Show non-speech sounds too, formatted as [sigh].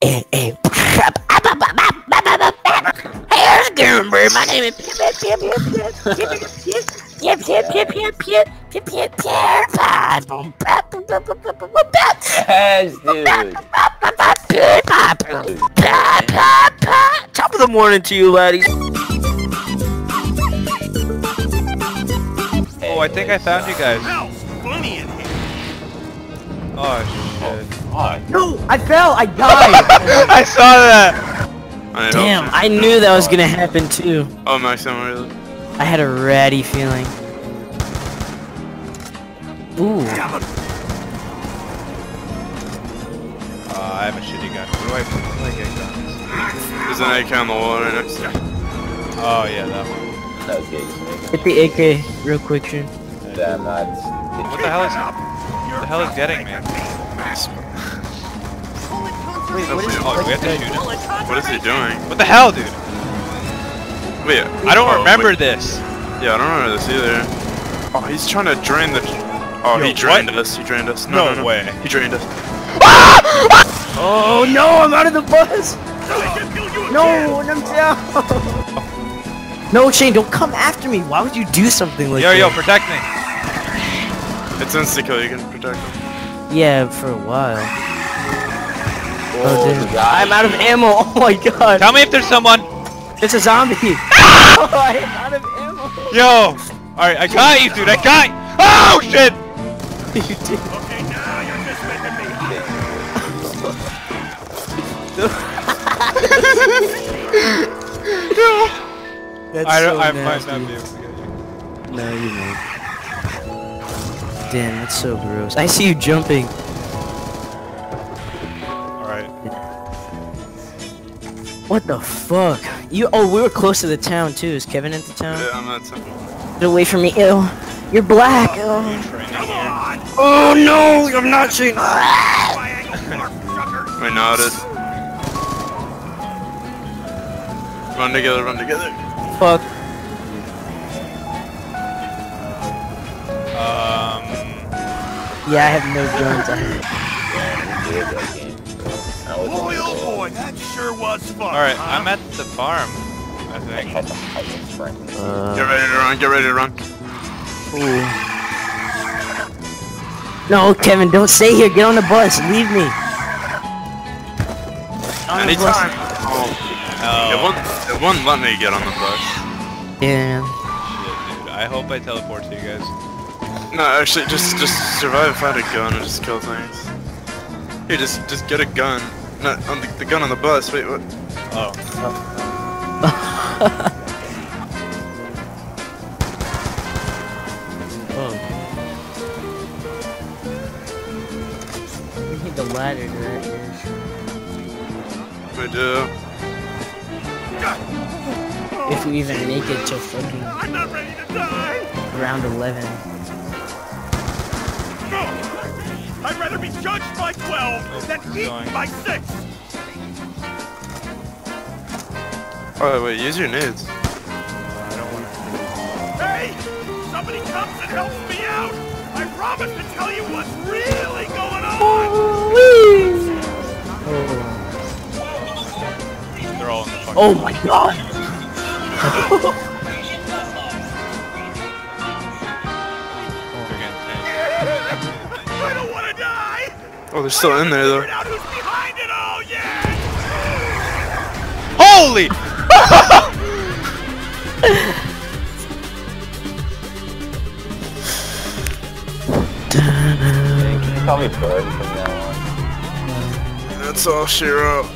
Hey, hey. My name is Yes, dude. Top of the morning to you, laddies. Oh, I think I found you guys. Oh shit. Fuck. No, I fell. I died. [laughs] I saw that. I Damn, I knew that was gonna happen too. Oh, Maximum, really? I had a ratty feeling. Ooh. Uh, I have a shitty gun. Where do I, where do I get guns? There's an AK on the wall right next to you. Oh yeah, that one. That was gay. just Hit the AK real quick, Shun. Damn, that's. What the hell is what the hell is getting me? Wait, what is Oh, do we have to shoot him? What is he doing? What the hell, dude? Wait, I don't oh, remember wait. this. Yeah, I don't remember this either. Oh, he's trying to drain the. Oh, Yo, he drained what? us. He drained us. No, No no, no. way. He drained us. [laughs] Oh no, I'm out of the bus. No, and I'm down. No, Shane, don't come after me. Why would you do something like Yo, that? Yo, yo, protect me. It's insta kill. You can protect him. Yeah, for a while. Oh, Oh, dude. guy. I'm out of ammo. [laughs] Oh my god. Tell me if there's someone. It's a zombie. [laughs] [laughs] oh, I'm out of ammo. Yo. All right, I got you, dude. I got. You. Oh shit. You did. Okay, now you're just making me That's I don't. so I might nasty. not be able to get you. No, you won't. Damn, that's so gross. I see you jumping. All right. What the fuck? You? Oh, we were close to the town too. Is Kevin at the town? Yeah, I'm not. Simple. Get away from me. Ew. You're black. Oh, ew. Oh no, I'm not seeing. We nodded. Run together. Run together. Fuck. Yeah, I have no guns. I Yeah, we did that game. boy, oh boy, that sure was fun. Alright, huh? I'm at the farm. I I think. had the highest sprint. Get Uh, ready to run. Get ready to run. ooh. No, Kevin, don't stay here. Get on the bus. Leave me. On the bus. Anytime. Oh, it won't. It won't let me get on the bus. Yeah. shit, dude. I hope I teleport to you guys. No, actually, just just survive, find a gun, and just kill things. Here, just just get a gun. No, on the, the gun on the bus. Wait, what? Oh. Oh. [laughs] We need the ladder to that. We do. If we even make it to fucking I'm not ready to die. round 11. No. I'd rather be judged by 12 than Going. eaten by 6. Oh wait, use your nades. I don't want Hey, somebody comes and helps me out. I promise to tell you what's really going on. Oh. to. They're all in the fucking. oh my god! [laughs] Oh, they're still in there though. Figured out who's behind it all. Yeah. Holy! [laughs] Can you call me Bird from now on? That's all she wrote.